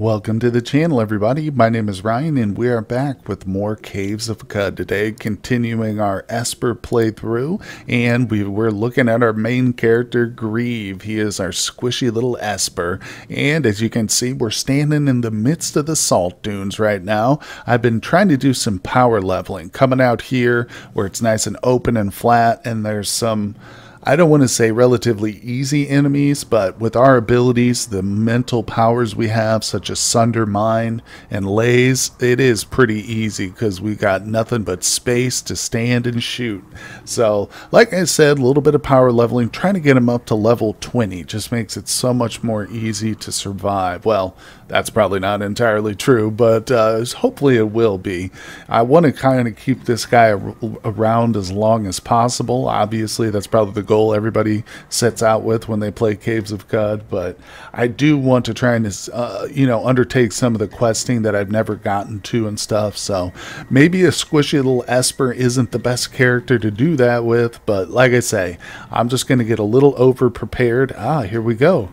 Welcome to the channel, everybody. My name is Ryan, and we are back with more Caves of Qud today, continuing our Esper playthrough. And we, we're looking at our main character, Grieve. He is our squishy little Esper. And as you can see, we're standing in the midst of the salt dunes right now. I've been trying to do some power leveling, coming out here where it's nice and open and flat, and there's some I don't want to say relatively easy enemies, but with our abilities, the mental powers we have, such as Sunder Mind and Laze, it is pretty easy because we got nothing but space to stand and shoot. So, like I said, a little bit of power leveling, trying to get him up to level 20 just makes it so much more easy to survive. Well, that's probably not entirely true, but uh, hopefully it will be. I want to kind of keep this guy around as long as possible. Obviously, that's probably the goal everybody sets out with when they play Caves of Qud, but I do want to try and, uh, you know, undertake some of the questing that I've never gotten to and stuff. So maybe a squishy little Esper isn't the best character to do that with, but like I say, I'm just going to get a little over prepared. Ah, here we go.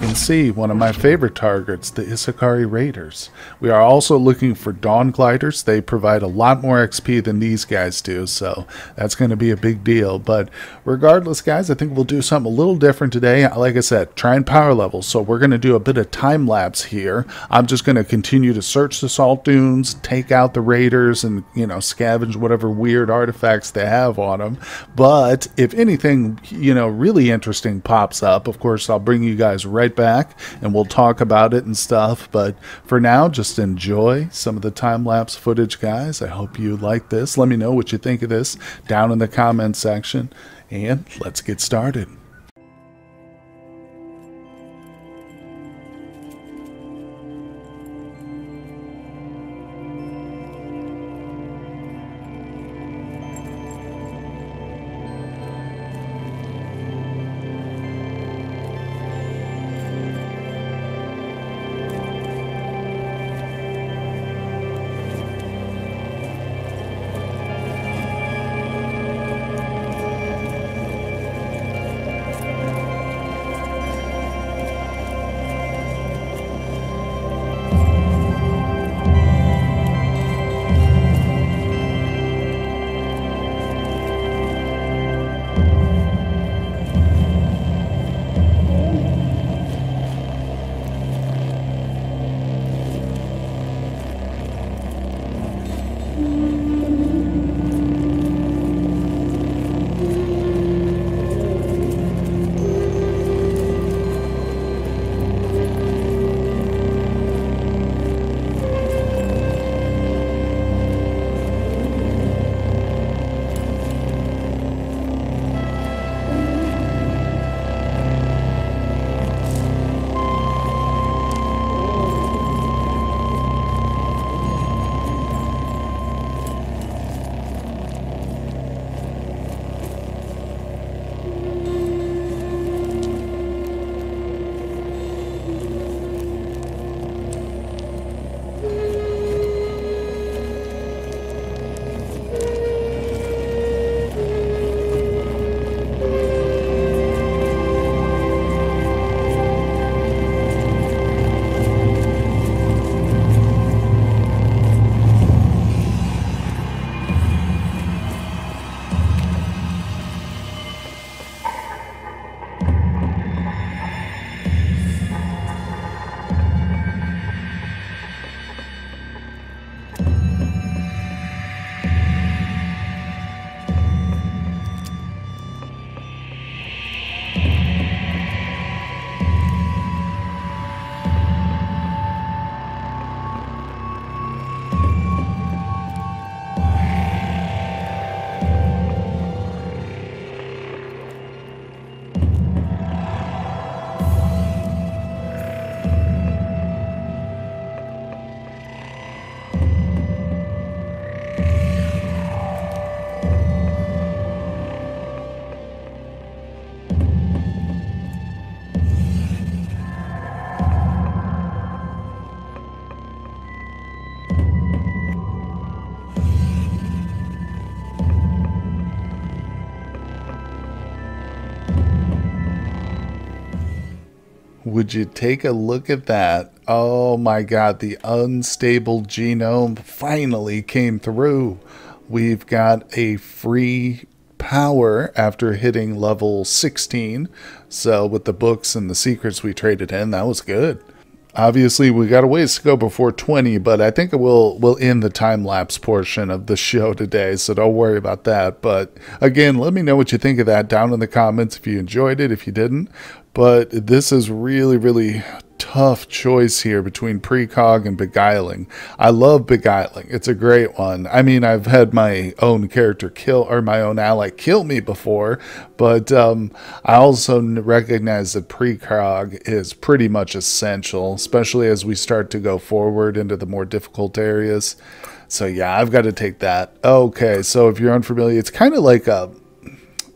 Can see one of my favorite targets, the Issachari Raiders. We are also looking for Dawn Gliders. They provide a lot more XP than these guys do, so that's going to be a big deal. But regardless, guys, I think we'll do something a little different today. Like I said, try and power level. So we're going to do a bit of time lapse here. I'm just going to continue to search the salt dunes, take out the Raiders, and, you know, scavenge whatever weird artifacts they have on them. But if anything, you know, really interesting pops up, of course, I'll bring you guys right right back and we'll talk about it and stuff. But for now, just enjoy some of the time lapse footage, guys. I hope you like this. Let me know what you think of this down in the comments section. And let's get started. Would you take a look at that? Oh my god, the unstable genome finally came through. We've got a free power after hitting level 16. So, with the books and the secrets we traded in, that was good. Obviously, we got a ways to go before 20, but I think we'll we'll end the time lapse portion of the show today, so don't worry about that. But again, let me know what you think of that down in the comments if you enjoyed it, if you didn't. But this is really, really tough choice here between precog and beguiling. I love beguiling. It's a great one. I mean, I've had my own character kill or my own ally kill me before, but um, I also recognize that precog is pretty much essential, especially as we start to go forward into the more difficult areas. So yeah, I've got to take that. Okay, so if you're unfamiliar, it's kind of like a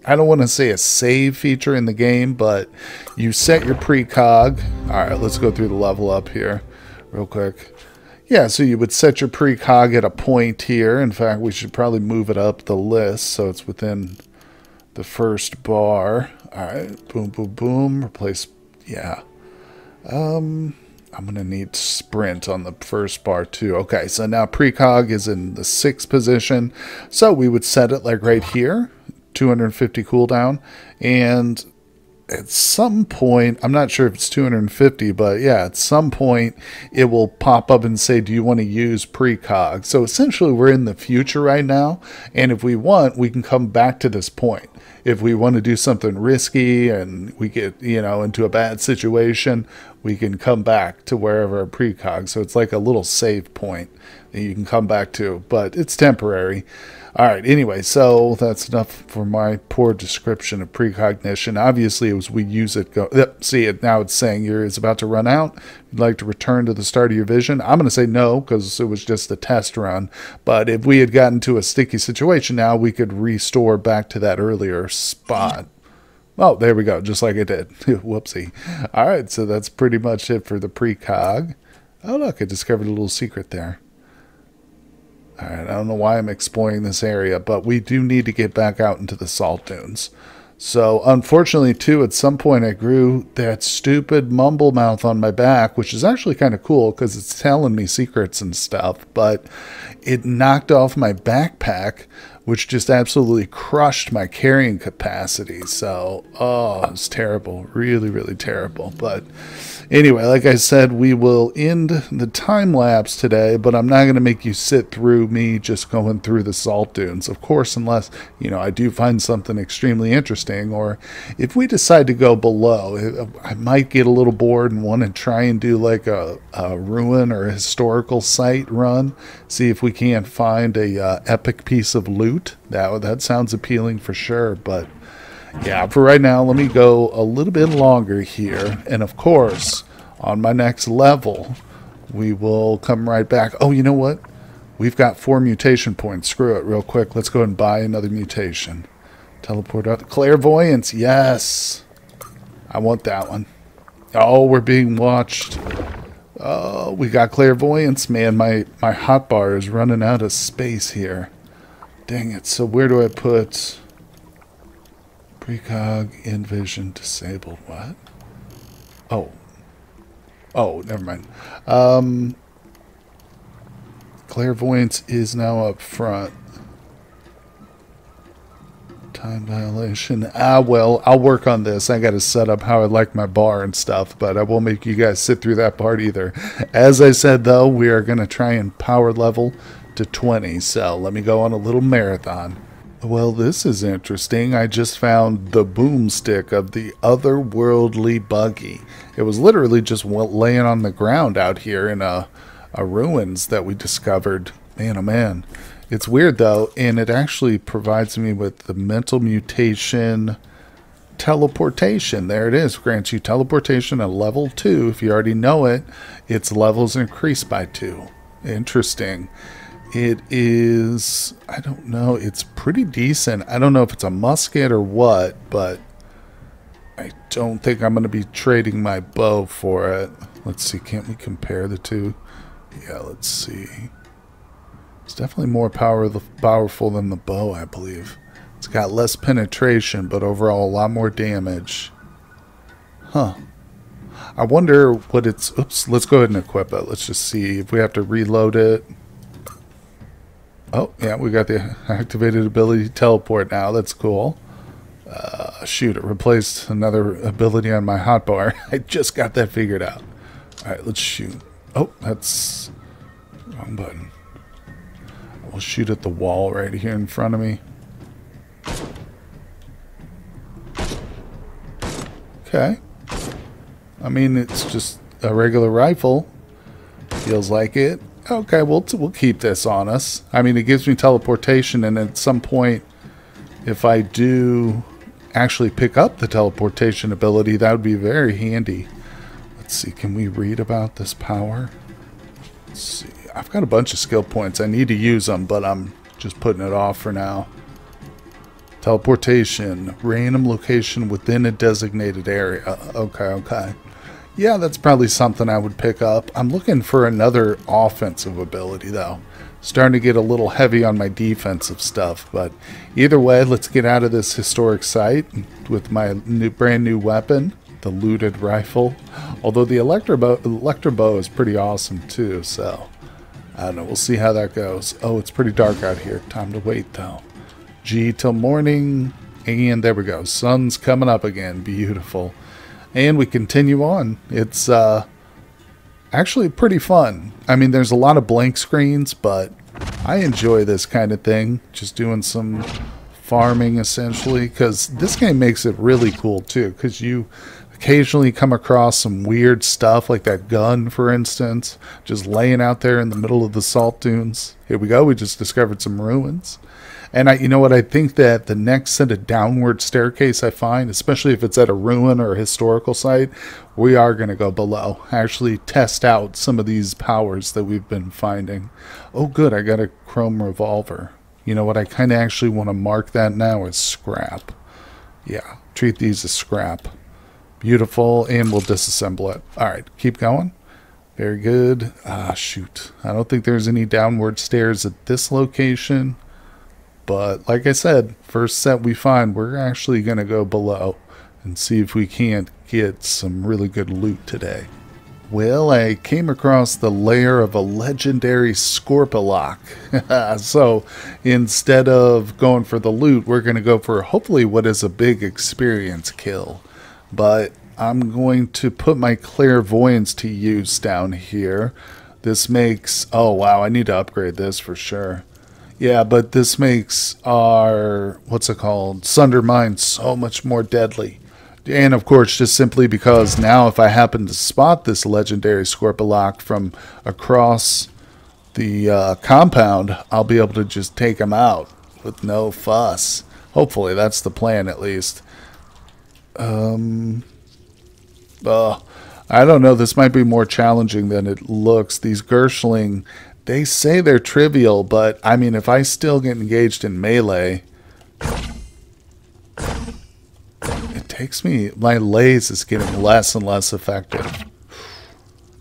I don't want to say a save feature in the game, but you set your precog. All right, let's go through the level up here real quick. Yeah, so you would set your precog at a point here. In fact, we should probably move it up the list so it's within the first bar. All right, boom, boom, boom. Replace, yeah. Um, I'm going to need sprint on the first bar too. Okay, so now precog is in the sixth position. So we would set it like right here. 250 cooldown. And at some point, I'm not sure if it's 250, but yeah, at some point it will pop up and say, Do you want to use precog? So essentially, we're in the future right now. And if we want, we can come back to this point. If we want to do something risky and we get, you know, into a bad situation, we can come back to wherever our precog. So it's like a little save point that you can come back to, but it's temporary. All right. Anyway, so that's enough for my poor description of precognition. Obviously, as we use it, go see it now. It's saying you're is about to run out. You'd like to return to the start of your vision. I'm going to say no because it was just a test run. But if we had gotten to a sticky situation now, we could restore back to that earlier spot. Oh, there we go, just like it did. Whoopsie. All right, so that's pretty much it for the precog. Oh, look, I discovered a little secret there. All right, I don't know why I'm exploring this area, but we do need to get back out into the salt dunes. So, unfortunately, too, at some point I grew that stupid mumble mouth on my back, which is actually kind of cool because it's telling me secrets and stuff, but it knocked off my backpack, which just absolutely crushed my carrying capacity. So, oh, it's terrible. Really, really terrible. But Anyway, like I said, we will end the time lapse today, but I'm not going to make you sit through me just going through the salt dunes. Of course, unless, you know, I do find something extremely interesting, or if we decide to go below, I might get a little bored and want to try and do like a, a ruin or a historical site run, see if we can't find a uh, epic piece of loot. That, that sounds appealing for sure, but yeah, for right now, let me go a little bit longer here. And of course, on my next level, we will come right back. Oh, you know what? We've got four mutation points. Screw it real quick. Let's go and buy another mutation. Teleport out. Clairvoyance. Yes. I want that one. Oh, we're being watched. Oh, we got clairvoyance. Man, my, my hotbar is running out of space here. Dang it. So where do I put... Precog, Envision, disabled. What? Oh. Oh, never mind. Um, clairvoyance is now up front. Time dilation. Ah, well, I'll work on this. I got to set up how I like my bar and stuff, but I won't make you guys sit through that part either. As I said, though, we are going to try and power level to 20, so let me go on a little marathon. Well, this is interesting. I just found the boomstick of the otherworldly buggy. It was literally just laying on the ground out here in a, a ruins that we discovered. Man, oh man. It's weird though, and it actually provides me with the mental mutation teleportation. There it is. Grants you teleportation at level 2. If you already know it, its levels increase by 2. Interesting. It is, I don't know, it's pretty decent. I don't know if it's a musket or what, but I don't think I'm going to be trading my bow for it. Let's see, can't we compare the two? Yeah, let's see. It's definitely more power powerful than the bow, I believe. It's got less penetration, but overall a lot more damage. Huh. I wonder what it's. Oops. Let's go ahead and equip it. Let's just see if we have to reload it. Oh, yeah, we got the activated ability teleport now. That's cool. Uh, shoot, it replaced another ability on my hotbar. I just got that figured out. Alright, let's shoot. Oh, that's... Wrong button. We'll shoot at the wall right here in front of me. Okay. I mean, it's just a regular rifle. Feels like it. Okay, we'll, we'll keep this on us. I mean, it gives me teleportation, and at some point, if I do actually pick up the teleportation ability, that would be very handy. Let's see, can we read about this power? Let's see. I've got a bunch of skill points. I need to use them, but I'm just putting it off for now. Teleportation, random location within a designated area. Uh, okay, okay. Yeah, that's probably something I would pick up. I'm looking for another offensive ability, though. Starting to get a little heavy on my defensive stuff, but either way, let's get out of this historic site with my new, brand new weapon, the looted rifle. Although the electro bow, electro bow is pretty awesome too, so I don't know. We'll see how that goes. Oh, it's pretty dark out here. Time to wait, though. G till morning, and there we go. Sun's coming up again. Beautiful and we continue on. It's uh, actually pretty fun. I mean, there's a lot of blank screens, but I enjoy this kind of thing. Just doing some farming essentially, because this game makes it really cool too. Because you occasionally come across some weird stuff, like that gun, for instance, just laying out there in the middle of the salt dunes. Here we go. We just discovered some ruins. And I, you know what? I think that the next set of downward staircase I find, especially if it's at a ruin or a historical site, we are going to go below. Actually, test out some of these powers that we've been finding. Oh, good. I got a chrome revolver. You know what? I kind of actually want to mark that now as scrap. Yeah, treat these as scrap. Beautiful, and we'll disassemble it. All right, keep going. Very good. Ah, shoot. I don't think there's any downward stairs at this location. But like I said, first set we find, we're actually going to go below and see if we can't get some really good loot today. Well, I came across the lair of a legendary Scorpiock. so instead of going for the loot, we're going to go for hopefully what is a big experience kill. But I'm going to put my clairvoyance to use down here. This makes... Oh, wow, I need to upgrade this for sure. Yeah, but this makes our, what's it called, Sunder Mind so much more deadly. And of course, just simply because now if I happen to spot this legendary Scorpiock from across the uh, compound, I'll be able to just take him out with no fuss. Hopefully, that's the plan at least. Um, uh, I don't know. This might be more challenging than it looks. These Girshling they say they're trivial, but I mean, if I still get engaged in melee, it takes me, my laze is getting less and less effective.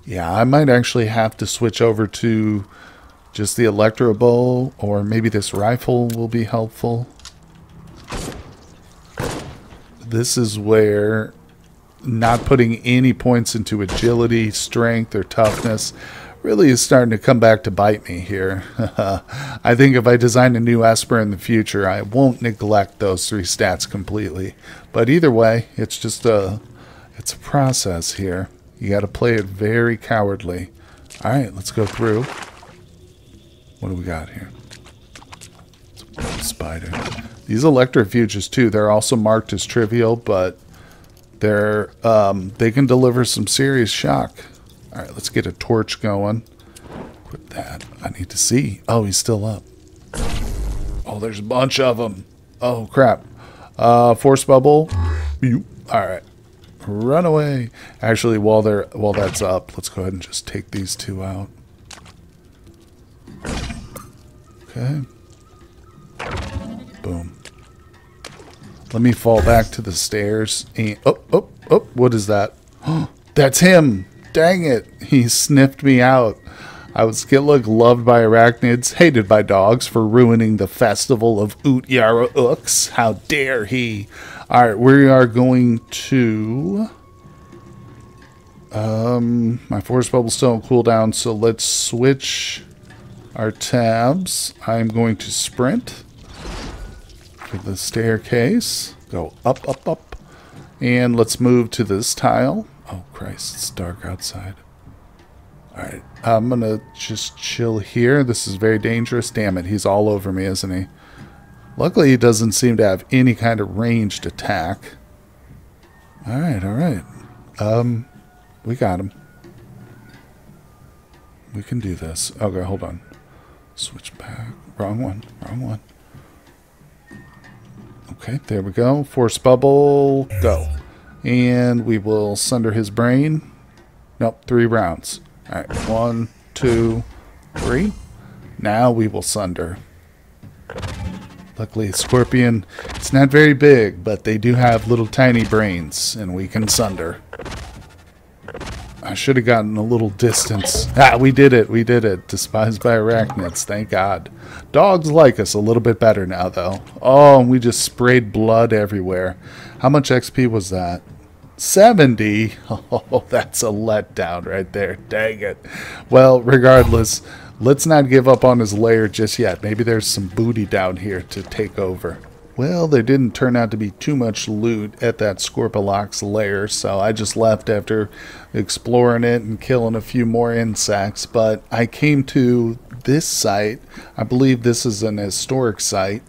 Yeah, I might actually have to switch over to just the electro bow, or maybe this rifle will be helpful. This is where not putting any points into agility, strength, or toughness really is starting to come back to bite me here. I think if I design a new Esper in the future, I won't neglect those three stats completely. But either way, it's just a it's a process here. You got to play it very cowardly. All right, let's go through. What do we got here? Spider. These electrofuges too. They're also marked as trivial, but they're um, they can deliver some serious shock. All right, let's get a torch going. Put that. I need to see. Oh, he's still up. Oh, there's a bunch of them. Oh, crap. Uh, force bubble. All right. Run away. Actually, while they're while that's up, let's go ahead and just take these two out. Okay. Boom. Let me fall back to the stairs. And, oh, oh, oh, what is that? Oh, that's him. Dang it, he sniffed me out. I was Skitlook loved by arachnids, hated by dogs for ruining the festival of Oot Yara Ooks. How dare he? Alright, we are going to... Um, my force bubble's still on cooldown, so let's switch our tabs. I'm going to sprint to the staircase. Go up, up, up. And let's move to this tile. Oh, Christ, it's dark outside. Alright, I'm to just chill here. This is very dangerous. Damn it, he's all over me, isn't he? Luckily, he doesn't seem to have any kind of ranged attack. Alright, alright. Um, we got him. We can do this. Okay, hold on. Switch back. Wrong one. Wrong one. Okay, there we go. Force bubble, go. And we will sunder his brain. Nope, three rounds. Alright, one, two, three. Now we will sunder. Luckily, Scorpion, it's not very big, but they do have little tiny brains, and we can sunder. I should have gotten a little distance. Ah, we did it. We did it. Despised by arachnids. Thank God. Dogs like us a little bit better now, though. Oh, and we just sprayed blood everywhere. How much XP was that? 70? Oh, that's a letdown right there. Dang it. Well, regardless, let's not give up on his lair just yet. Maybe there's some booty down here to take over. Well, there didn't turn out to be too much loot at that Scorpiock's lair, so I just left after exploring it and killing a few more insects. But I came to this site. I believe this is an historic site.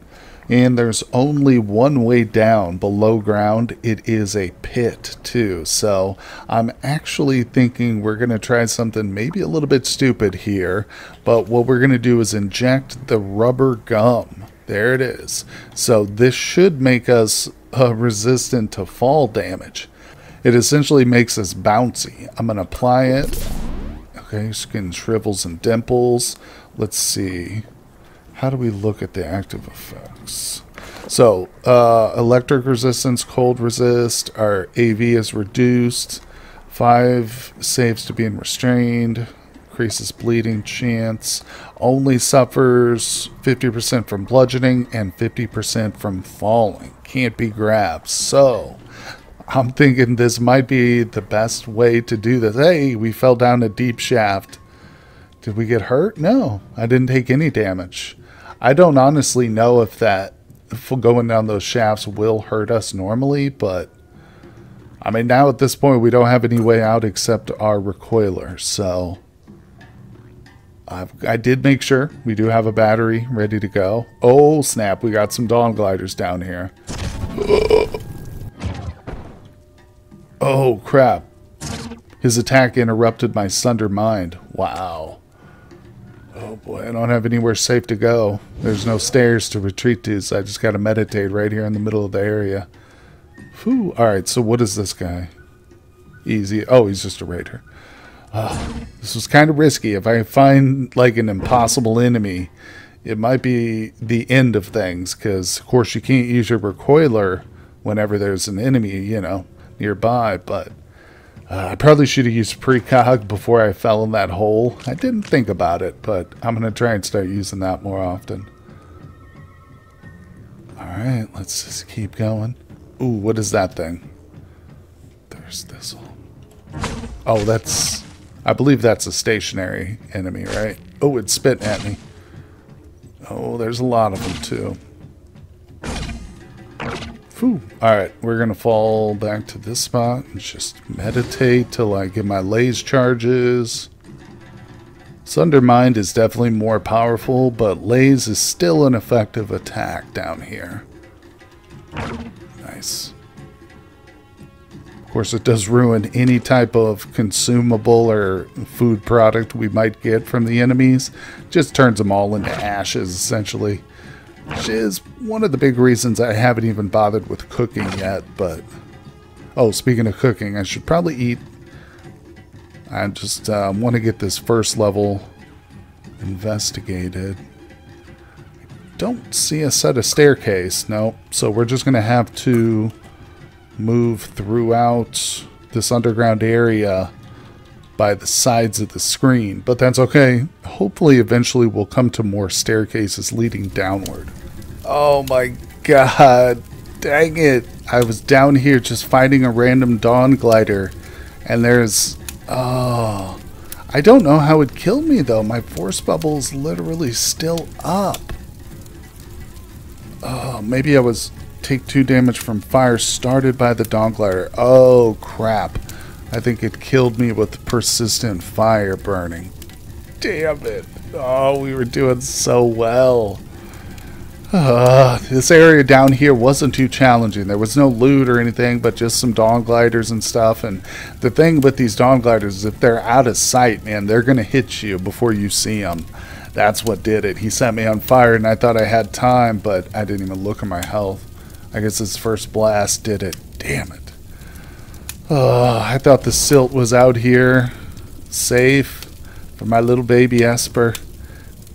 And there's only one way down below ground. It is a pit, too. So I'm actually thinking we're going to try something maybe a little bit stupid here. But what we're going to do is inject the rubber gum there it is. So this should make us uh, resistant to fall damage. It essentially makes us bouncy. I'm going to apply it. Okay, skin shrivels and dimples. Let's see. How do we look at the active effects? So, uh, electric resistance, cold resist, our AV is reduced. Five saves to being restrained increases bleeding chance, only suffers 50% from bludgeoning and 50% from falling. Can't be grabbed. So, I'm thinking this might be the best way to do this. Hey, we fell down a deep shaft. Did we get hurt? No, I didn't take any damage. I don't honestly know if that if going down those shafts will hurt us normally, but I mean, now at this point, we don't have any way out except our recoiler, so I've, I did make sure we do have a battery ready to go. Oh, snap. We got some Dawn Gliders down here. Oh, crap. His attack interrupted my Sunder Mind. Wow. Oh, boy. I don't have anywhere safe to go. There's no stairs to retreat to, so I just got to meditate right here in the middle of the area. Whew. Alright, so what is this guy? Easy. Oh, he's just a raider. Uh, this was kind of risky. If I find like an impossible enemy, it might be the end of things because, of course, you can't use your recoiler whenever there's an enemy, you know, nearby. But uh, I probably should have used precog before I fell in that hole. I didn't think about it, but I'm going to try and start using that more often. Alright, let's just keep going. Ooh, what is that thing? There's this one. Oh, that's I believe that's a stationary enemy, right? Oh, it's spitting at me. Oh, there's a lot of them, too. Phew. Alright, we're to fall back to this spot and just meditate till I get my laze charges. Sundermind is definitely more powerful, but Laze is still an effective attack down here. Nice Of course, it does ruin any type of consumable or food product we might get from the enemies. Just turns them all into ashes, essentially. Which is one of the big reasons I haven't even bothered with cooking yet, but... Oh, speaking of cooking, I should probably eat... I just uh, want to get this first level investigated. don't see a set of staircase. No, so we're just going to have to move throughout this underground area by the sides of the screen, but that's okay. Hopefully, eventually, we'll come to more staircases leading downward. Oh my god, dang it. I was down here just fighting a random Dawn Glider, and there's Oh, I don't know how it killed me though. My force bubble is literally still up. Oh, maybe I was take two damage from fire started by the dawn glider. Oh crap. I think it killed me with persistent fire burning. Damn it. Oh, we were doing so well. Uh, this area down here wasn't too challenging. There was no loot or anything, but just some dawn gliders and stuff. And the thing with these dawn gliders is if they're out of sight, man, they're going to hit you before you see them. That's what did it. He set me on fire, and I thought I had time, but I didn't even look at my health. I guess his first blast did it. Damn it. Oh, I thought the silt was out here, safe, for my little baby Esper.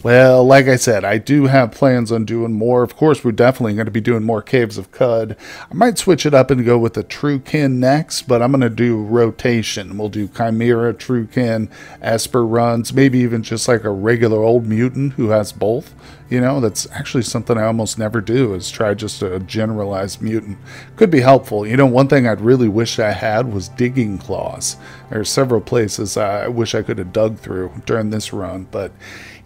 Well, like I said, I do have plans on doing more. Of course, we're definitely going to be doing more Caves of Qud. I might switch it up and go with the Truekin next, but I'm going to do rotation. We'll do Chimera, Truekin, Esper runs, maybe even just like a regular old mutant who has both. You know, that's actually something I almost never do is try just a generalized mutant. Could be helpful. You know, one thing I'd really wish I had was digging claws. There are several places I wish I could have dug through during this run, but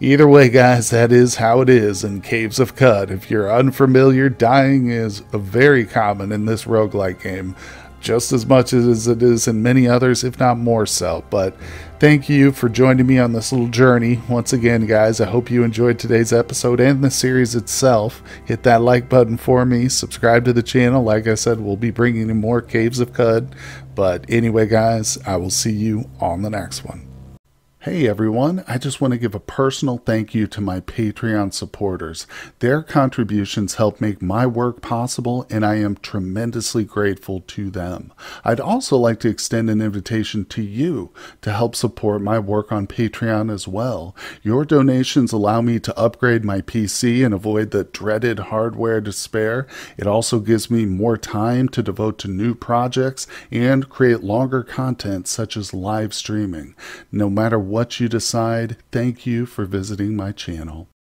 either way, guys, that is how it is in Caves of Qud. If you're unfamiliar, dying is very common in this roguelike game just as much as it is in many others, if not more so. But thank you for joining me on this little journey. Once again, guys, I hope you enjoyed today's episode and the series itself. Hit that like button for me, subscribe to the channel. Like I said, we'll be bringing in more Caves of Qud. But anyway, guys, I will see you on the next one. Hey everyone, I just want to give a personal thank you to my Patreon supporters. Their contributions help make my work possible, and I am tremendously grateful to them. I'd also like to extend an invitation to you to help support my work on Patreon as well. Your donations allow me to upgrade my PC and avoid the dreaded hardware despair. It also gives me more time to devote to new projects and create longer content such as live streaming. No matter what you decide, thank you for visiting my channel.